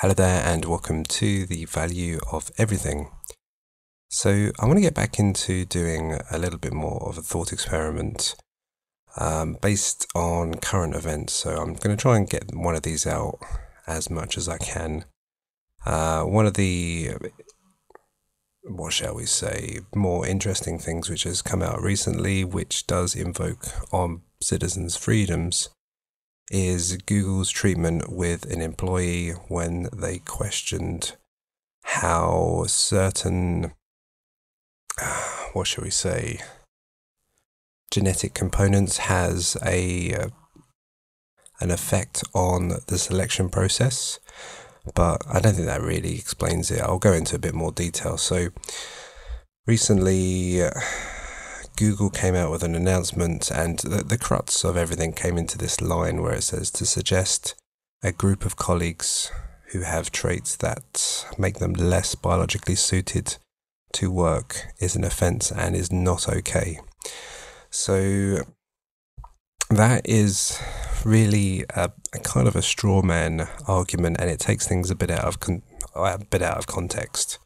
Hello there, and welcome to the value of everything. So, I want to get back into doing a little bit more of a thought experiment um, based on current events. So, I'm going to try and get one of these out as much as I can. Uh, one of the, what shall we say, more interesting things which has come out recently, which does invoke on citizens' freedoms is Google's treatment with an employee when they questioned how certain, what shall we say, genetic components has a uh, an effect on the selection process. But I don't think that really explains it. I'll go into a bit more detail. So recently. Google came out with an announcement, and the, the crux of everything came into this line where it says to suggest a group of colleagues who have traits that make them less biologically suited to work is an offence and is not okay. So that is really a, a, kind of a straw man argument, and it takes things a bit out of con- a bit out of context.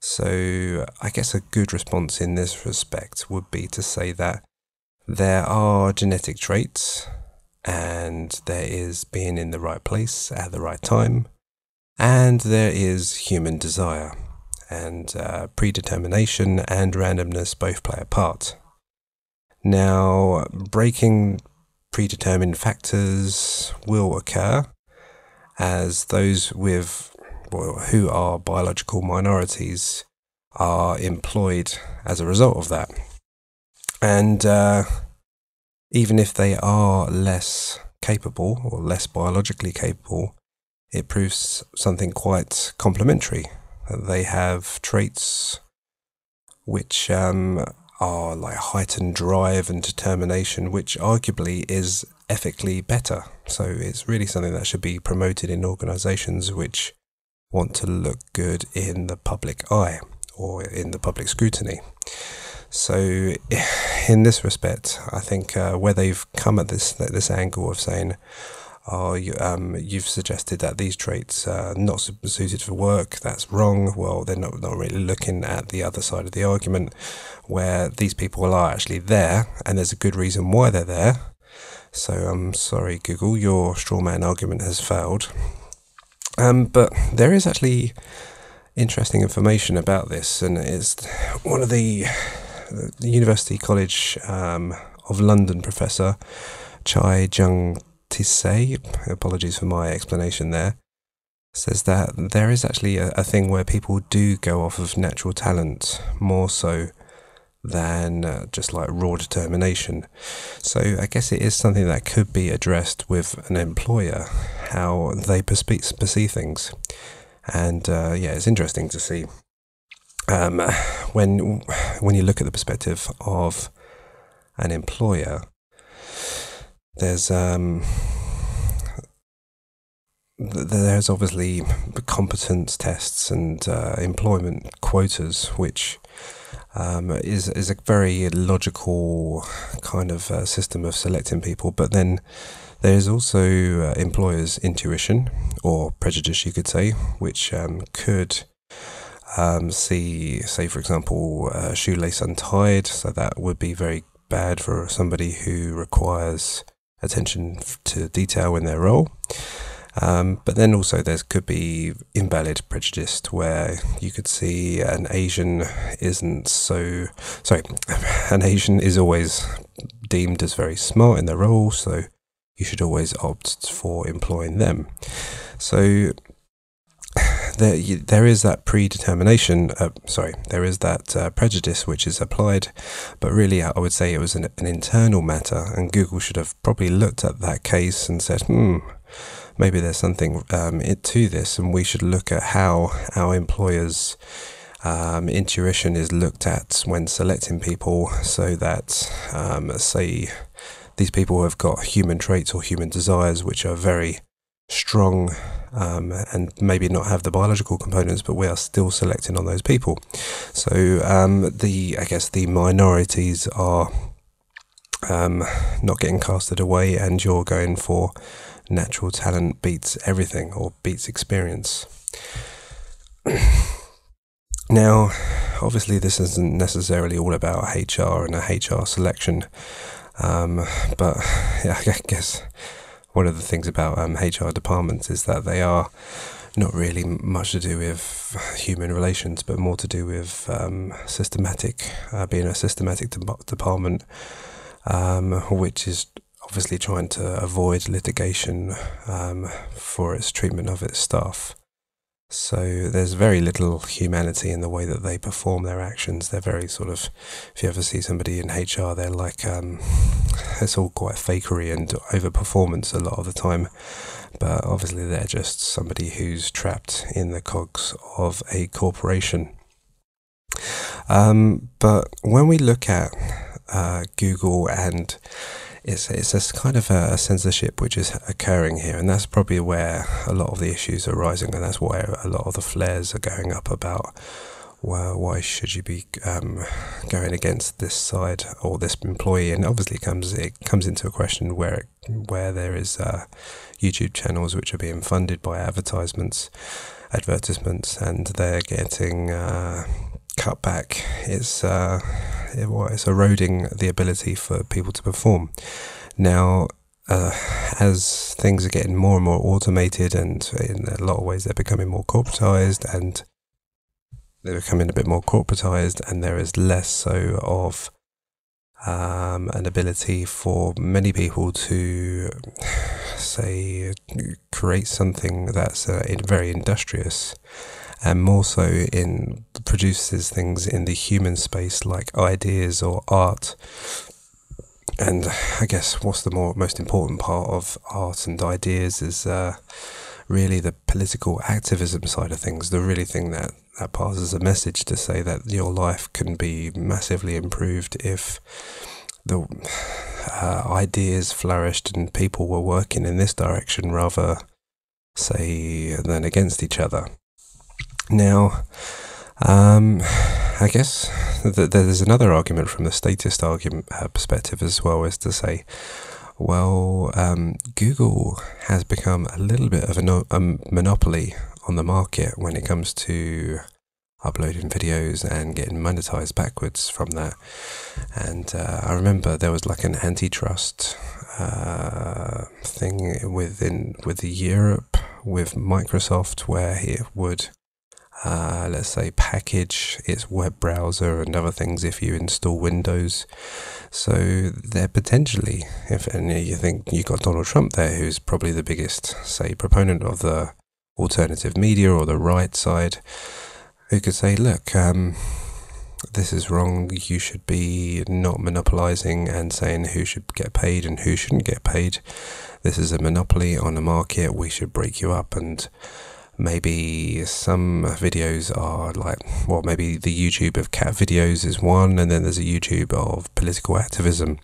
So, I guess a good response in this respect would be to say that there are genetic traits and there is being in the right place at the right time, and there is human desire, and uh, predetermination and randomness both play a part. Now, breaking predetermined factors will occur as those with who are biological minorities are employed as a result of that. And uh, even if they are less capable or less biologically capable, it proves something quite complementary. They have traits which um, are like heightened drive and determination, which arguably is ethically better. So it's really something that should be promoted in organizations which want to look good in the public eye or in the public scrutiny. So, in this respect, I think uh, where they've come at this this angle of saying, "Oh, you, um, you've suggested that these traits are not suited for work," that's wrong. Well, they're not not really looking at the other side of the argument, where these people are actually there, and there's a good reason why they're there. So, I'm sorry, Google, your straw man argument has failed. Um, but there is actually interesting information about this, and it's one of the, the University College um, of London professor Chai Jung Tisei, apologies for my explanation there, says that there is actually a, a thing where people do go off of natural talent more so than uh, just like raw determination. So I guess it is something that could be addressed with an employer, how they perceive, perceive things. And uh, yeah, it's interesting to see um, when when you look at the perspective of an employer. There's um, there's obviously competence tests and uh, employment quotas, which um, is is a very logical kind of uh, system of selecting people. But then there is also uh, employers' intuition or prejudice, you could say, which um, could um, see, say, for example, shoelace untied. So that would be very bad for somebody who requires attention to detail in their role. Um, but then also there could be invalid prejudice where you could see an Asian isn't so sorry, an Asian is always deemed as very smart in their role, so you should always opt for employing them. So there, there is that predetermination. Uh, sorry, there is that uh, prejudice which is applied, but really, I would say it was an, an internal matter, and Google should have probably looked at that case and said, "Hmm, maybe there's something um, to this, and we should look at how our employers' um, intuition is looked at when selecting people, so that, um, say, these people have got human traits or human desires which are very strong um, and maybe not have the biological components, but we are still selecting on those people. So um, the I guess the minorities are um, not getting casted away, and you're going for natural talent beats everything or beats experience. now, obviously, this isn't necessarily all about HR and a HR selection, um, but yeah, I guess one of the things about um, HR departments is that they are not really much to do with human relations, but more to do with um, systematic, uh, being a systematic de- department, um, which is obviously trying to avoid litigation um, for its treatment of its staff. So there's very little humanity in the way that they perform their actions. They're very sort of, if you ever see somebody in HR, they're like, um, it's all quite fakery and overperformance a lot of the time. But obviously, they're just somebody who's trapped in the cogs of a corporation. Um, but when we look at uh, Google and it's it's a kind of a, censorship which is occurring here, and that's probably where a lot of the issues are rising, and that's why a lot of the flares are going up about. Well, why should you be um, going against this side or this employee? And obviously, it comes it comes into a question where where there is uh, YouTube channels which are being funded by advertisements, advertisements, and they're getting uh, cut back. It's uh, it, it's eroding the ability for people to perform. Now, uh, as things are getting more and more automated, and in a lot of ways they're becoming more corporatized, and they're becoming a bit more corporatized, and there is less so of um, an ability for many people to say create something that's uh, very industrious and more so in produces things in the human space like ideas or art. And I guess what's the more most important part of art and ideas is uh, really the political activism side of things. The really thing that that passes a message to say that your life can be massively improved if the uh, ideas flourished and people were working in this direction rather say than against each other. Now, um, I guess there's another argument from the statist argument uh, perspective as well, is to say, well, um, Google has become a little bit of a, no- a monopoly on the market when it comes to uploading videos and getting monetized backwards from that. And uh, I remember there was like an antitrust uh, thing within with Europe with Microsoft where it would uh, let's say, package its web browser and other things if you install Windows. So they're potentially, if and you think you've got Donald Trump there, who's probably the biggest, say, proponent of the alternative media or the right side, who could say, look, um, this is wrong. You should be not monopolizing and saying who should get paid and who shouldn't get paid. This is a monopoly on a market. We should break you up and maybe some videos are like well maybe the youtube of cat videos is one and then there's a youtube of political activism.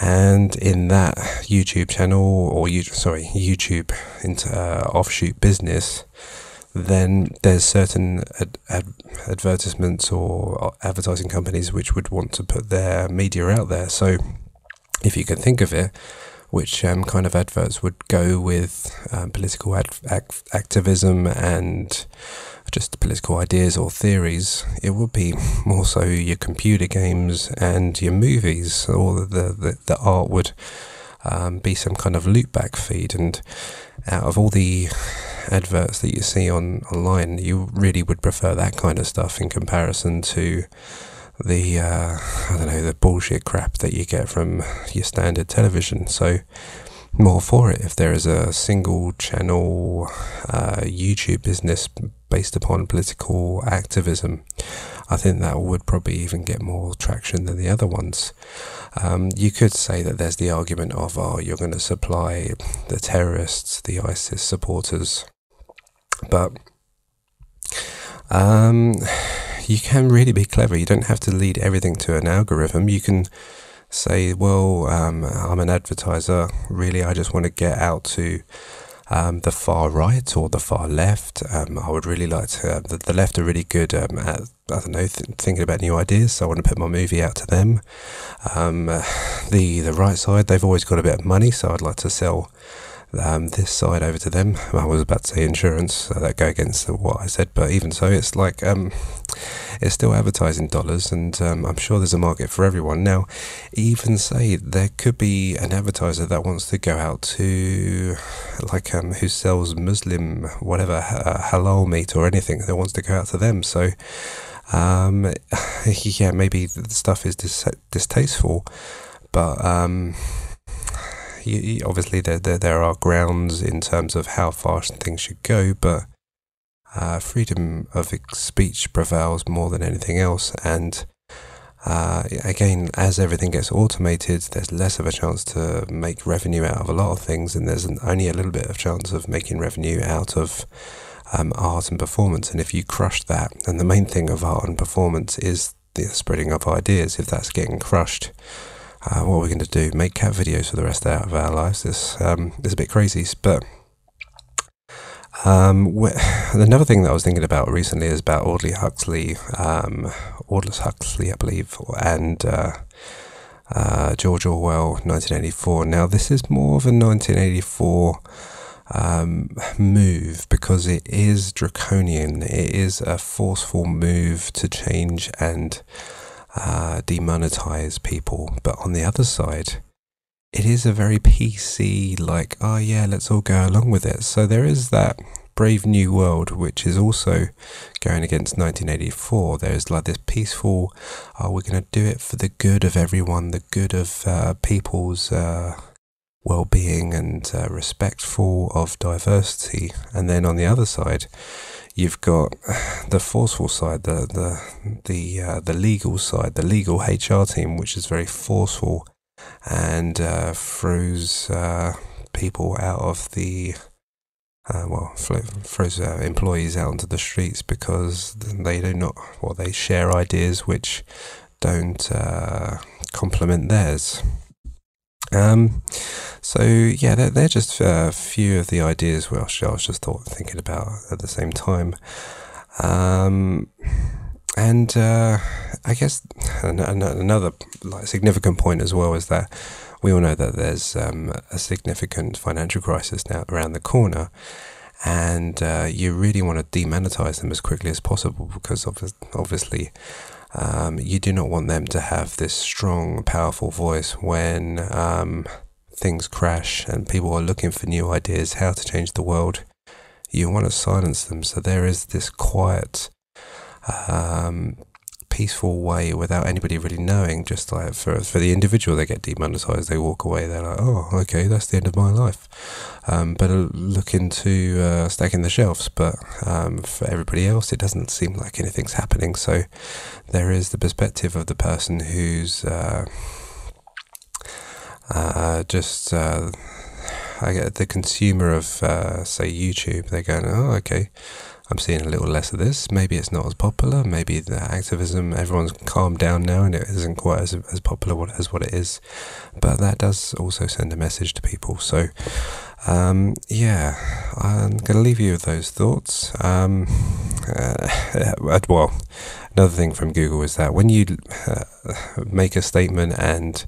And in that youtube channel or you sorry youtube into uh, offshoot business then there's certain ad- ad- advertisements or advertising companies which would want to put their media out there. So if you can think of it which um, kind of adverts would go with um, political ad- ac- activism and just political ideas or theories. It would be more so your computer games and your movies, or the, the, the art would um, be some kind of loopback feed. And out of all the adverts that you see on online, you really would prefer that kind of stuff in comparison to the uh, I don't know the bullshit crap that you get from your standard television. So more for it if there is a single channel uh, YouTube business based upon political activism. I think that would probably even get more traction than the other ones. Um, you could say that there's the argument of, oh, you're going to supply the terrorists, the ISIS supporters, but um, you can really be clever. You don't have to lead everything to an algorithm. You can say, well, um, I'm an advertiser. Really, I just want to get out to um, the far right or the far left. Um, I would really like to. Uh, the, the, left are really good um, at I don't know th- thinking about new ideas. So I want to put my movie out to them. Uh, the the right side, they've always got a bit of money, so I'd like to sell um, this side over to them. I was about to say insurance, so that go against what I said, but even so, it's like um, it's still advertising dollars, and um, I'm sure there's a market for everyone. Now, even say there could be an advertiser that wants to go out to, like, um, who sells Muslim, whatever, uh, halal meat or anything, that wants to go out to them. So, um, yeah, maybe the stuff is dis- distasteful, but um, you, you, obviously there, there there are grounds in terms of how far things should go, but uh, freedom of speech prevails more than anything else, and uh, again, as everything gets automated, there's less of a chance to make revenue out of a lot of things, and there's an, only a little bit of chance of making revenue out of um, art and performance. And if you crush that, and the main thing of art and performance is the spreading of ideas, if that's getting crushed, uh, what are we going to do? Make cat videos for the rest of our lives? This um, is a bit crazy, but um, another thing that I was thinking about recently is about Audley Huxley, um, Aldous Huxley, I believe, and uh, uh, George Orwell, 1984. Now, this is more of a 1984 um, move because it is draconian. It is a forceful move to change and uh, demonetize people. But on the other side, it is a very PC, like, oh yeah, let's all go along with it. So there is that Brave New World, which is also going against 1984. There's like this peaceful, oh, we're going to do it for the good of everyone, the good of uh, people's uh, well being and uh, respectful of diversity. And then on the other side, you've got the forceful side, the the the uh, the legal side, the legal HR team, which is very forceful and uh, throws uh, people out of the uh, well throws uh, employees out into the streets because they do not well they share ideas which don't uh, complement theirs. Um, so yeah, they're, they're just a few of the ideas which I was just thought thinking about at the same time. Um, and uh, I guess another like significant point as well is that we all know that there's um, a significant financial crisis now around the corner, and uh, you really want to demonetize them as quickly as possible because obviously um, you do not want them to have this strong, powerful voice when um, things crash and people are looking for new ideas how to change the world. You want to silence them, so there is this quiet um, peaceful way without anybody really knowing. Just like for for the individual, they get demonetized. They walk away. They're like, oh, okay, that's the end of my life. Um, better look into uh, stacking the shelves. But um, for everybody else, it doesn't seem like anything's happening. So there is the perspective of the person who's uh, uh, just. Uh, I get the consumer of, uh, say, YouTube. They're going, oh, okay I'm seeing a little less of this. Maybe it's not as popular. Maybe the activism, everyone's calmed down now and it isn't quite as, as popular as what it is. But that does also send a message to people. So, um, yeah, I'm going to leave you with those thoughts. Um, uh, well, another thing from Google is that when you uh, make a statement and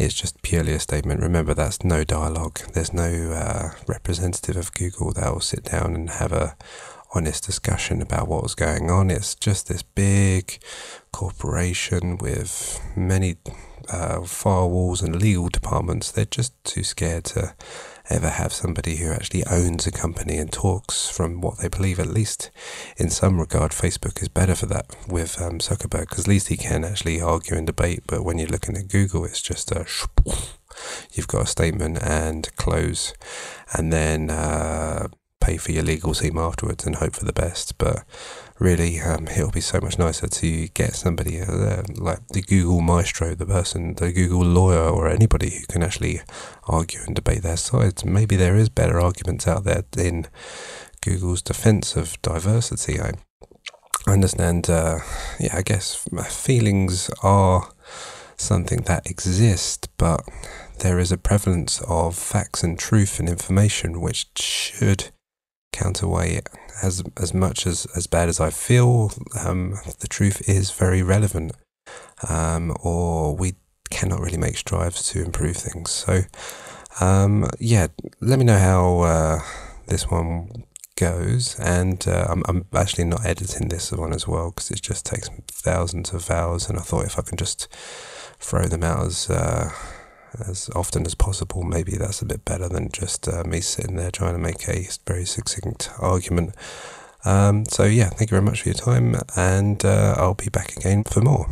it's just purely a statement. Remember, that's no dialogue. There's no uh, representative of Google that will sit down and have a honest discussion about what was going on. It's just this big corporation with many uh, firewalls and legal departments. They're just too scared to ever have somebody who actually owns a company and talks from what they believe. At least in some regard, Facebook is better for that with um, Zuckerberg because at least he can actually argue and debate. But when you're looking at Google, it's just a you've got a statement and close, and then uh, pay for your legal team afterwards and hope for the best. But really, um, it'll be so much nicer to get somebody uh, like the Google maestro, the person, the Google lawyer, or anybody who can actually argue and debate their sides. Maybe there is better arguments out there in Google's defense of diversity. I understand, uh, yeah, I guess feelings are something that exist, but there is a prevalence of facts and truth and information which should counterweigh as as much as as bad as I feel. Um, the truth is very relevant, um, or we cannot really make strives to improve things. So. Um, yeah, let me know how uh, this one goes, and uh, I'm, I'm actually not editing this one as well because it just takes thousands of hours, and I thought if I can just throw them out as uh, as often as possible, maybe that's a bit better than just uh, me sitting there trying to make a very succinct argument. Um, so yeah, thank you very much for your time, and uh, I'll be back again for more.